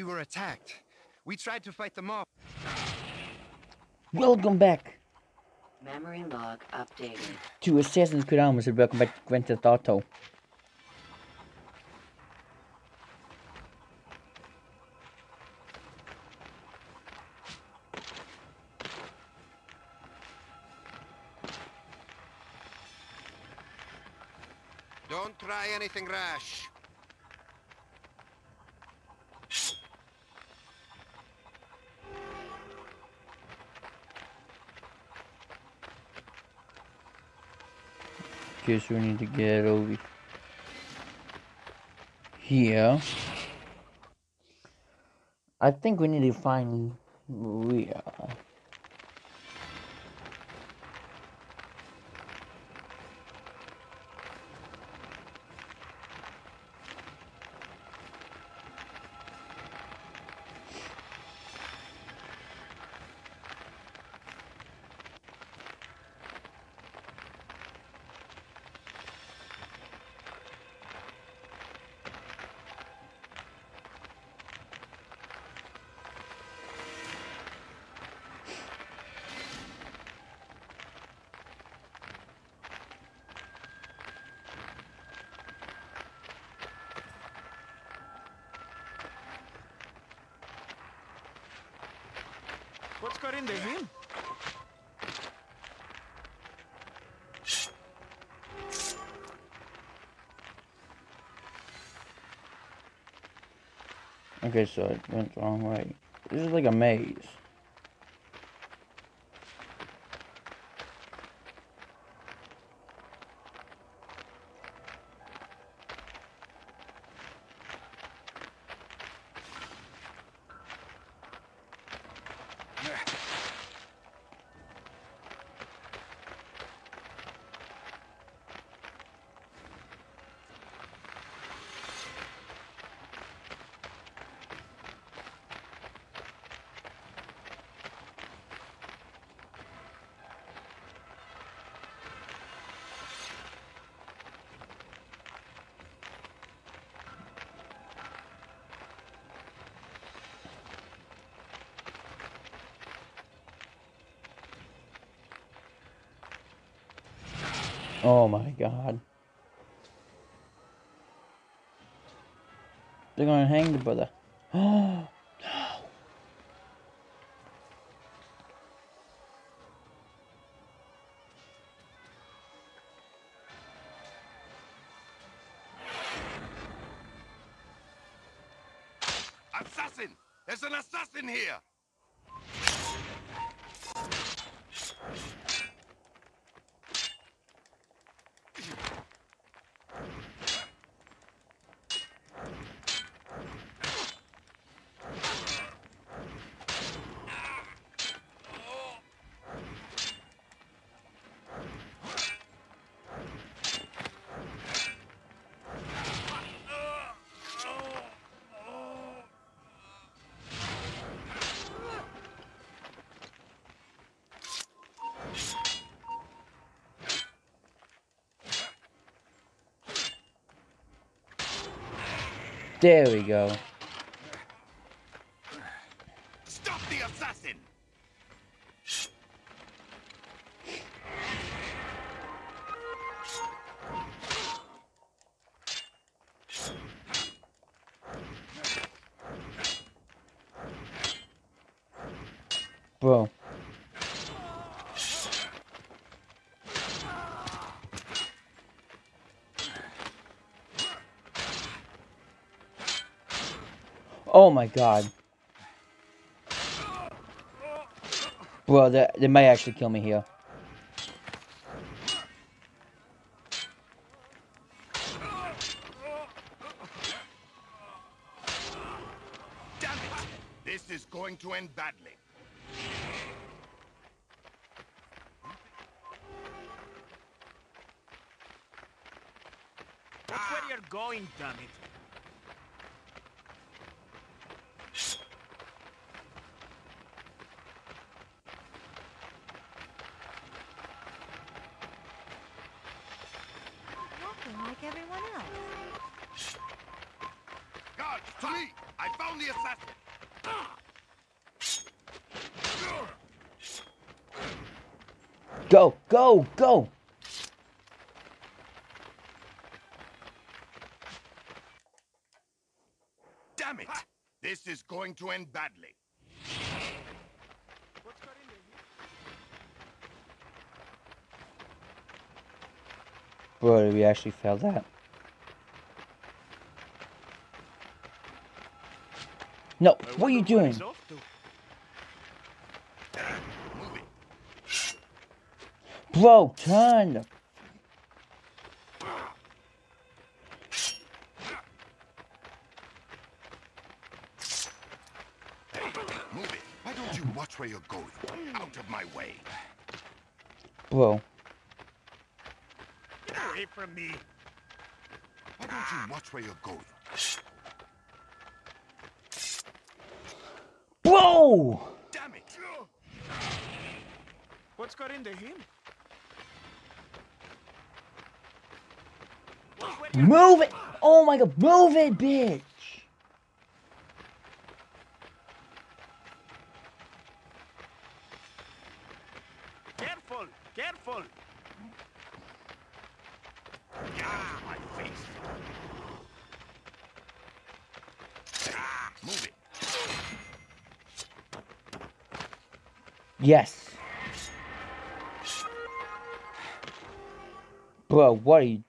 we were attacked. We tried to fight them off. Welcome back Memory log updated. to Assassin's Creed Armors and welcome back to Grand Theft Auto. Don't try anything rash. Okay, we need to get over here. I think we need to find Maria. Him? Okay, so it went the wrong way. This is like a maze. Oh my god. They're gonna hang the brother. Oh no. Assassin! There's an assassin here! There we go. Oh my god. Well, they, they may actually kill me here. Damn it! This is going to end badly. Watch where you're going, damn it. Walking like everyone else. Guards, to me! I found Down the assassin! Go, go, go! Damn it! This is going to end badly. What's got in the him? Bro, we actually failed that? No, what are you doing? he's off to. Move it. Bro, turn Move it. Why don't you watch where you're going? Out of my way. Bro, Get away from me. Why don't you watch where you're going? Bro! Damn it! What's got into him? Watch where you're Move it! Oh my god, move it, bitch! Careful! Careful! Yeah, my face. Ah, move it. Yes. Bro, what are you...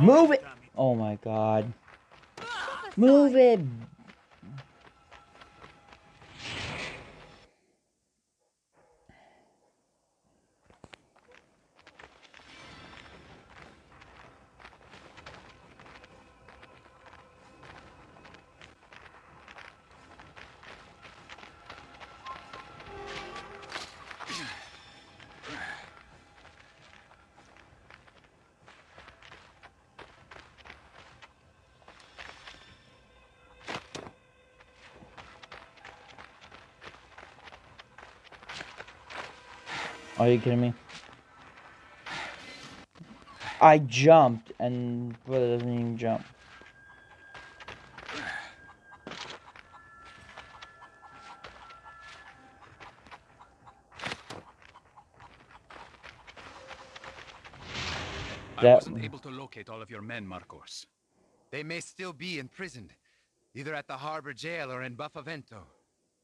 Move it! Oh my god. Move it! Are you kidding me? I jumped and brother doesn't even jump. I wasn't able to locate all of your men, Marcos. They may still be imprisoned, either at the harbor jail or in Buffavento.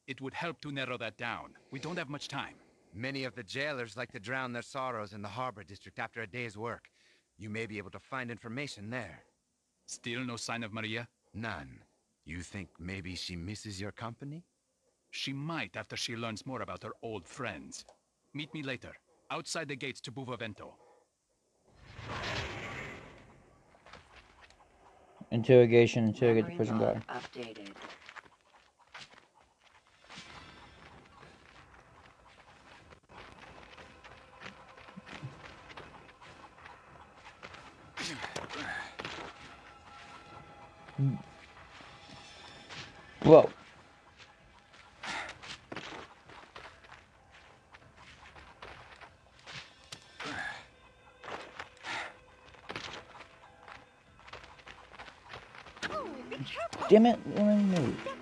It would help to narrow that down. We don't have much time. Many of the jailers like to drown their sorrows in the harbor district after a day's work. You may be able to find information there. Still no sign of Maria? None. You think maybe she misses your company? She might after she learns more about her old friends. Meet me later, outside the gates to Buffavento. Interrogation, interrogate the Memory prison guard. updated. Careful. Damn it, move.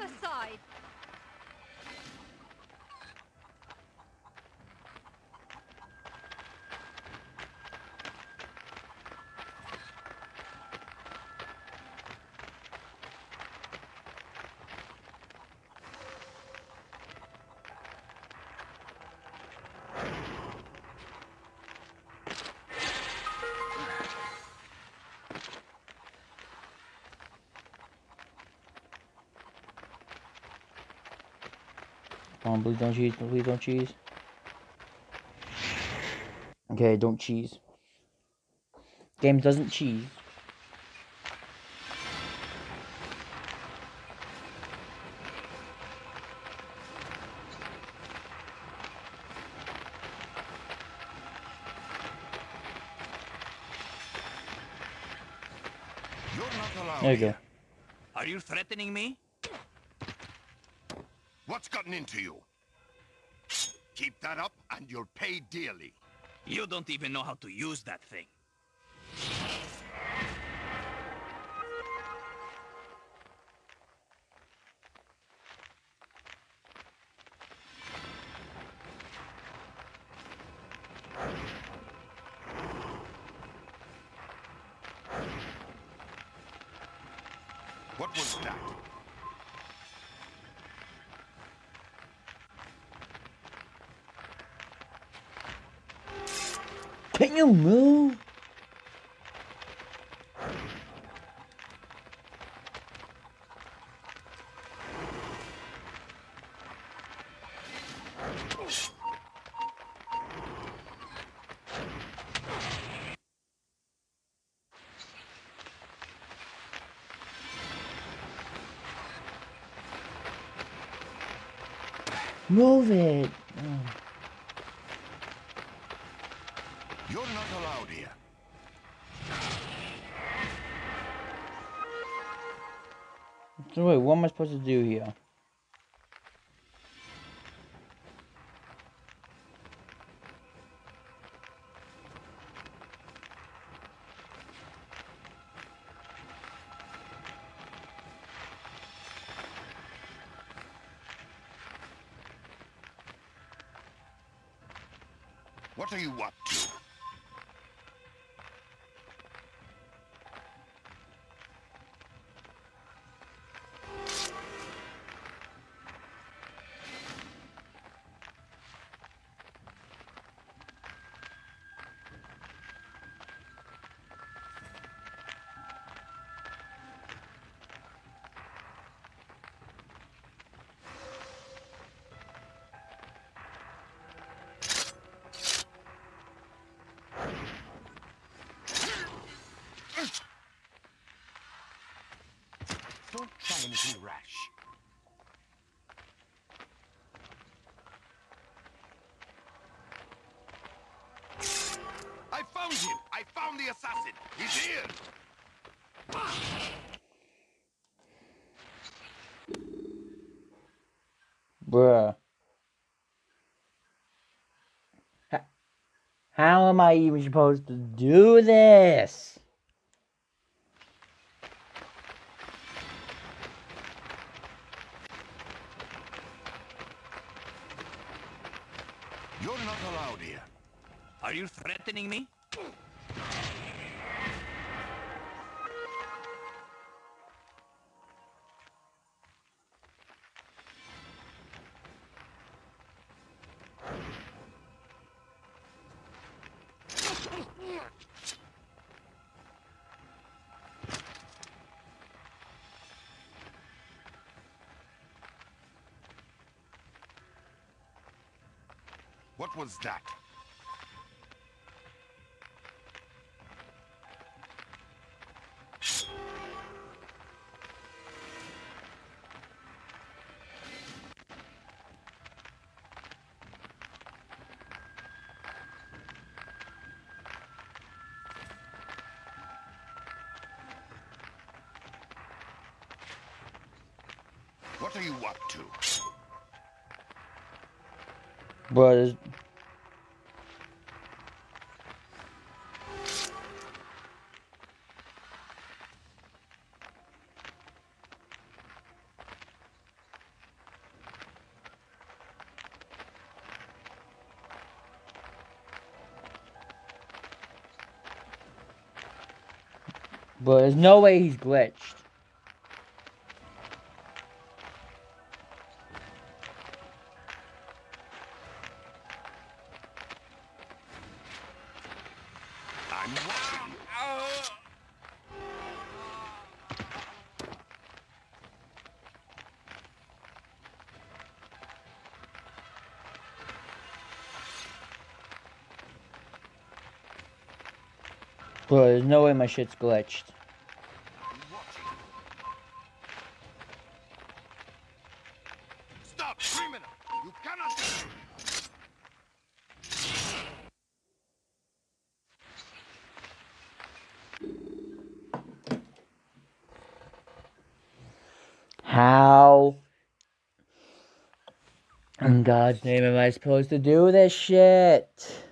Come on, please don't cheese, please don't cheese. Okay, don't cheese. Game doesn't cheese. You're not allowed There you go. Are you threatening me? What's gotten into you? Keep that up and you'll pay dearly. You don't even know how to use that thing. What was that? Can you move? Move it. Supposed to do here? What are you up anything rash. I found him! I found the assassin! He's here! Bruh. H- How am I even supposed to do this? You're not allowed here. Are you threatening me? What was that? What are you up to? This- But there's no way he's glitched. Bro, there's no way my shit's glitched. Stop, criminal! You cannot! How in God's name am I supposed to do this shit?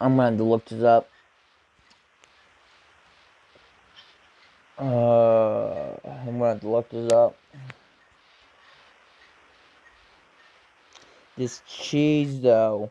I'm gonna have to look this up. Uh, I'm gonna have to look this up. This cheese, though.